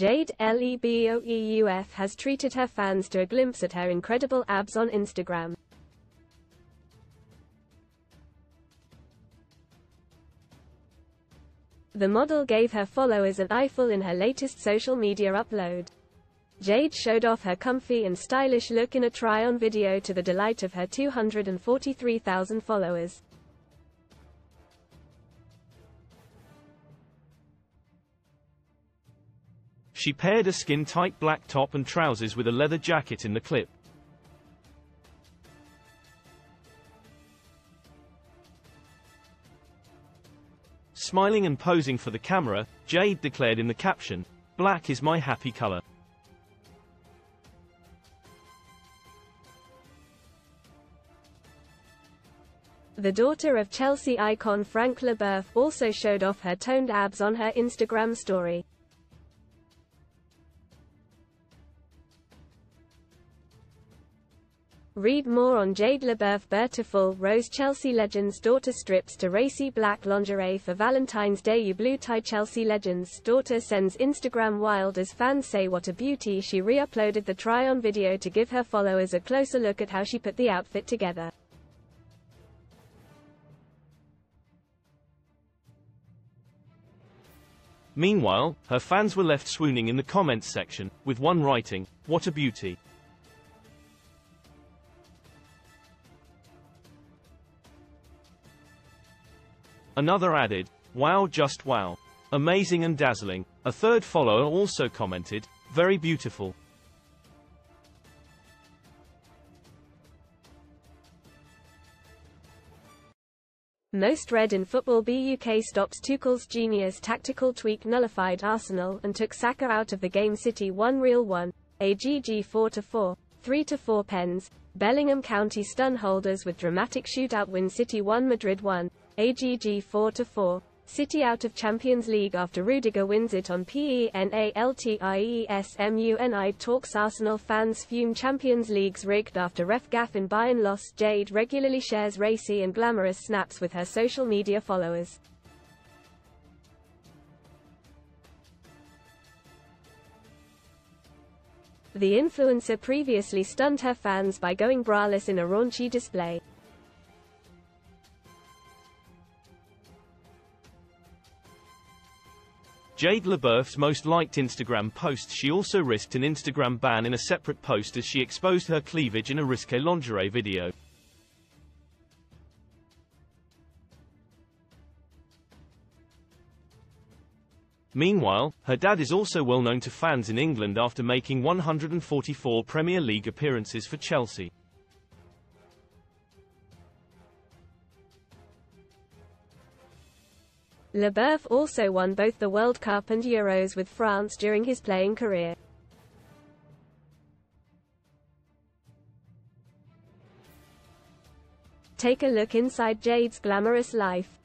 Jade LEBOEUF has treated her fans to a glimpse at her incredible abs on Instagram. The model gave her followers an eyeful in her latest social media upload. Jade showed off her comfy and stylish look in a try-on video to the delight of her 243,000 followers. She paired a skin-tight black top and trousers with a leather jacket in the clip. Smiling and posing for the camera, Jade declared in the caption, Black is my happy color. The daughter of Chelsea icon Frank Leboeuf also showed off her toned abs on her Instagram story. Read more on Jade Leboeuf Bertiful Rose Chelsea Legends daughter strips to racy black lingerie for Valentine's Day You blue tie Chelsea Legends daughter sends Instagram wild as fans say what a beauty she re-uploaded the try-on video to give her followers a closer look at how she put the outfit together. Meanwhile, her fans were left swooning in the comments section, with one writing, What a beauty. Another added, Wow just wow. Amazing and dazzling. A third follower also commented, Very beautiful. Most read in Football BUK stops Tuchel's genius tactical tweak nullified Arsenal and took Saka out of the game City 1 Real 1, AGG 4 to 4, 3 to 4 pens. Bellingham County stun holders with dramatic shootout win City 1 Madrid 1, AGG 4-4. City out of Champions League after Rudiger wins it on PENALTIESMUNI talks Arsenal fans fume Champions League's rigged after ref gaff in Bayern loss Jade regularly shares racy and glamorous snaps with her social media followers. The influencer previously stunned her fans by going braless in a raunchy display. Jade Leboeuf's most liked Instagram post she also risked an Instagram ban in a separate post as she exposed her cleavage in a risque lingerie video. Meanwhile, her dad is also well known to fans in England after making 144 Premier League appearances for Chelsea. Leboeuf also won both the World Cup and Euros with France during his playing career. Take a look inside Jade's glamorous life.